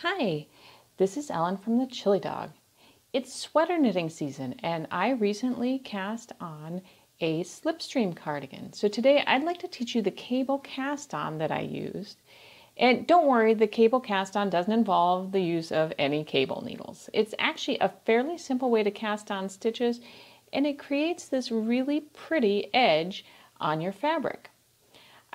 Hi, this is Ellen from the Chilly Dog. It's sweater knitting season and I recently cast on a slipstream cardigan. So today I'd like to teach you the cable cast on that I used. And don't worry, the cable cast on doesn't involve the use of any cable needles. It's actually a fairly simple way to cast on stitches and it creates this really pretty edge on your fabric.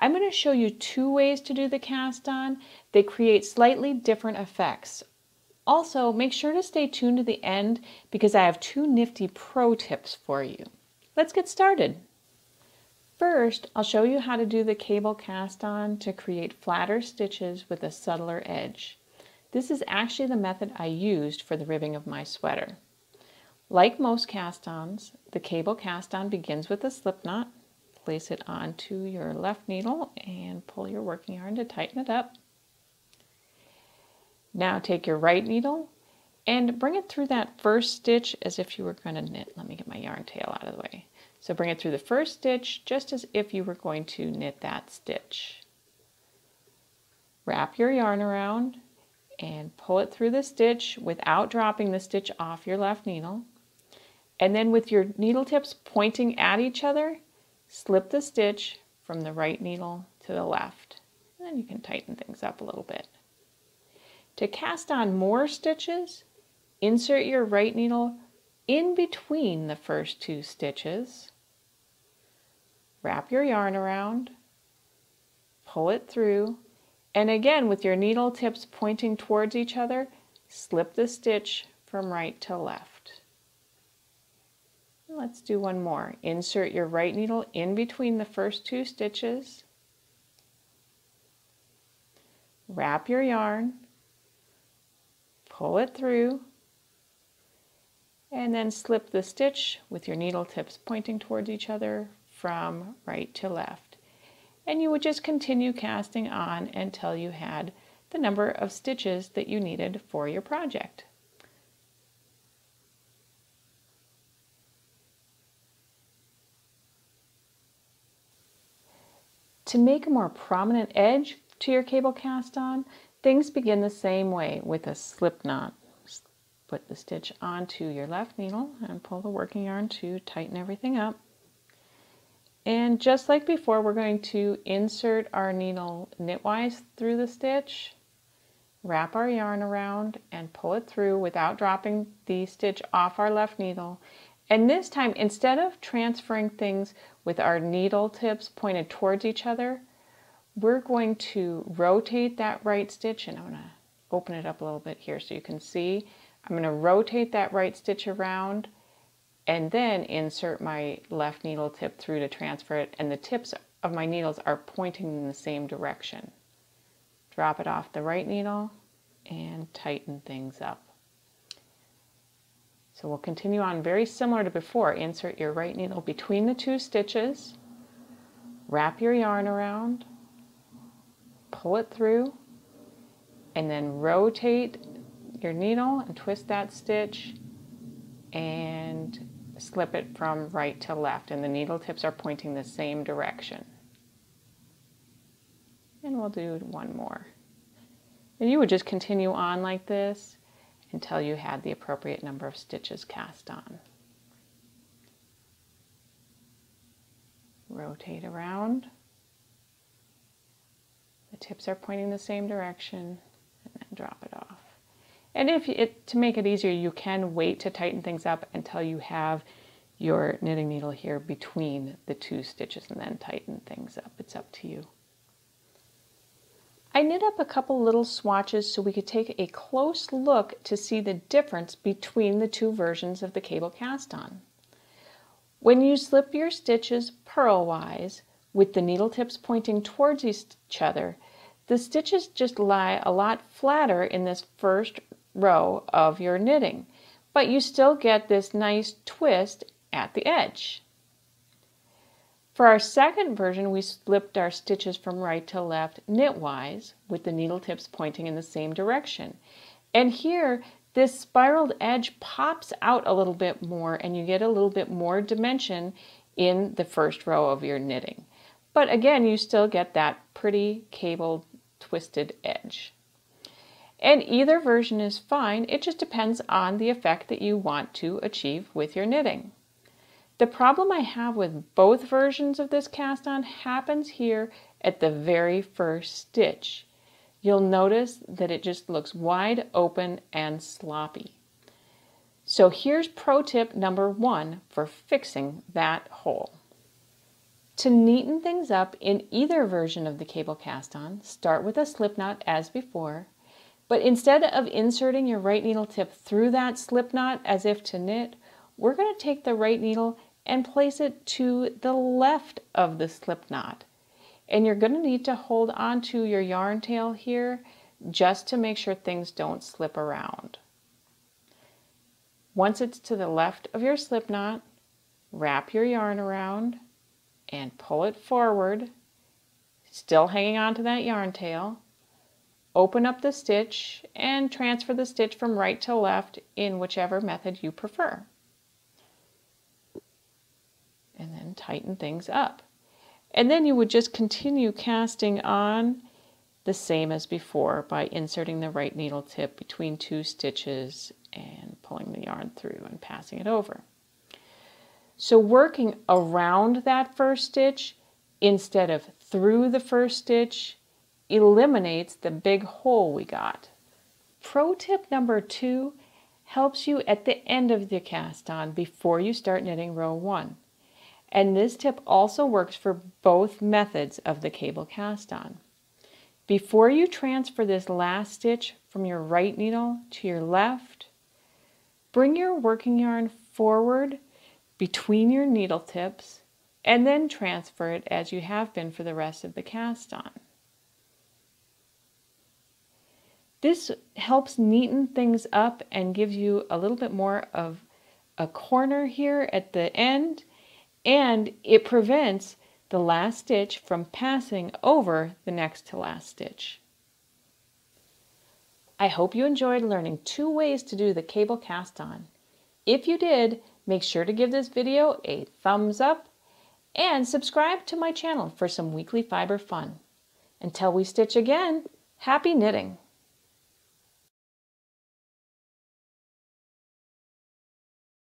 I'm going to show you two ways to do the cast on. They create slightly different effects. Also, make sure to stay tuned to the end because I have two nifty pro tips for you. Let's get started. First, I'll show you how to do the cable cast on to create flatter stitches with a subtler edge. This is actually the method I used for the ribbing of my sweater. Like most cast-ons, the cable cast-on begins with a slip knot. Place it onto your left needle and pull your working yarn to tighten it up. Now take your right needle and bring it through that first stitch as if you were going to knit. Let me get my yarn tail out of the way. So bring it through the first stitch just as if you were going to knit that stitch. Wrap your yarn around and pull it through the stitch without dropping the stitch off your left needle. And then with your needle tips pointing at each other, slip the stitch from the right needle to the left. And then you can tighten things up a little bit. To cast on more stitches, insert your right needle in between the first two stitches. Wrap your yarn around, pull it through, and again with your needle tips pointing towards each other, slip the stitch from right to left. Let's do one more. Insert your right needle in between the first two stitches. Wrap your yarn, pull it through, and then slip the stitch with your needle tips pointing towards each other from right to left. And you would just continue casting on until you had the number of stitches that you needed for your project. To make a more prominent edge to your cable cast on, things begin the same way with a slip knot. Put the stitch onto your left needle and pull the working yarn to tighten everything up. And just like before, we're going to insert our needle knitwise through the stitch, wrap our yarn around and pull it through without dropping the stitch off our left needle and this time, instead of transferring things with our needle tips pointed towards each other, we're going to rotate that right stitch and I'm going to open it up a little bit here so you can see. I'm going to rotate that right stitch around and then insert my left needle tip through to transfer it and the tips of my needles are pointing in the same direction. Drop it off the right needle and tighten things up. So we'll continue on very similar to before. Insert your right needle between the two stitches, wrap your yarn around, pull it through, and then rotate your needle and twist that stitch and slip it from right to left and the needle tips are pointing the same direction. And we'll do one more. And you would just continue on like this until you had the appropriate number of stitches cast on. Rotate around. The tips are pointing the same direction and then drop it off. And if it, to make it easier, you can wait to tighten things up until you have your knitting needle here between the two stitches and then tighten things up. It's up to you. I knit up a couple little swatches so we could take a close look to see the difference between the two versions of the cable cast on. When you slip your stitches purlwise with the needle tips pointing towards each other, the stitches just lie a lot flatter in this first row of your knitting, but you still get this nice twist at the edge. For our second version, we slipped our stitches from right to left knitwise with the needle tips pointing in the same direction. And here, this spiraled edge pops out a little bit more and you get a little bit more dimension in the first row of your knitting. But again, you still get that pretty cable twisted edge. And either version is fine, it just depends on the effect that you want to achieve with your knitting. The problem I have with both versions of this cast on happens here at the very first stitch. You'll notice that it just looks wide open and sloppy. So here's pro tip number one for fixing that hole. To neaten things up in either version of the cable cast on, start with a slip knot as before, but instead of inserting your right needle tip through that slip knot as if to knit, we're going to take the right needle and place it to the left of the slip knot. And you're going to need to hold onto your yarn tail here just to make sure things don't slip around. Once it's to the left of your slip knot, wrap your yarn around and pull it forward, still hanging on to that yarn tail. Open up the stitch and transfer the stitch from right to left in whichever method you prefer. Tighten things up. And then you would just continue casting on the same as before by inserting the right needle tip between two stitches and pulling the yarn through and passing it over. So working around that first stitch instead of through the first stitch eliminates the big hole we got. Pro tip number two helps you at the end of the cast on before you start knitting row one. And this tip also works for both methods of the cable cast on. Before you transfer this last stitch from your right needle to your left, bring your working yarn forward between your needle tips and then transfer it as you have been for the rest of the cast on. This helps neaten things up and gives you a little bit more of a corner here at the end and it prevents the last stitch from passing over the next to last stitch. I hope you enjoyed learning two ways to do the cable cast on. If you did, Make sure to give this video a thumbs up and subscribe to my channel for some weekly fiber fun. Until we stitch again, happy knitting!